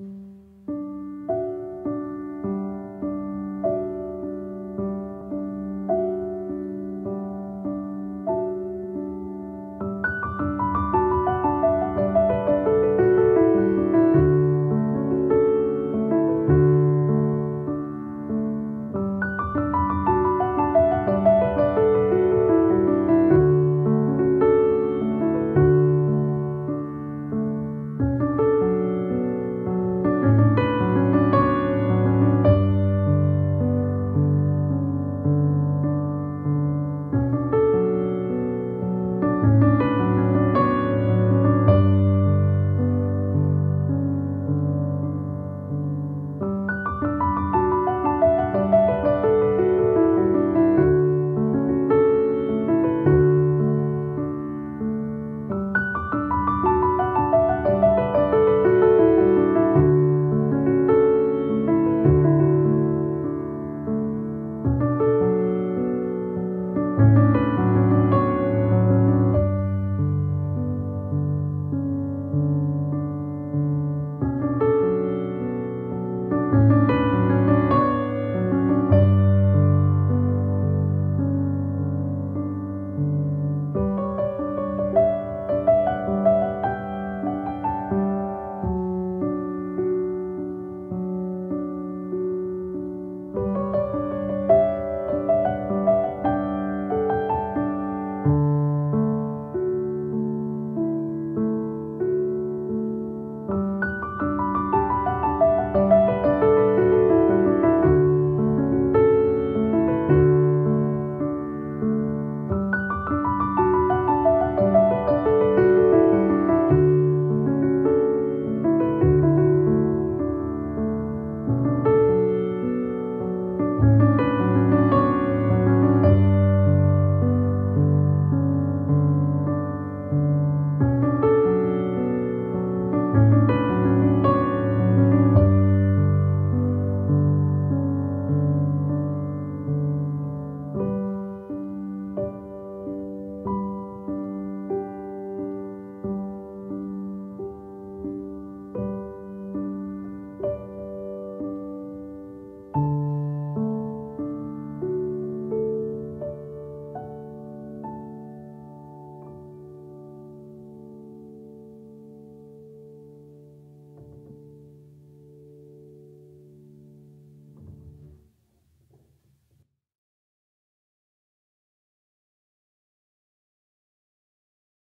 Mm-hmm.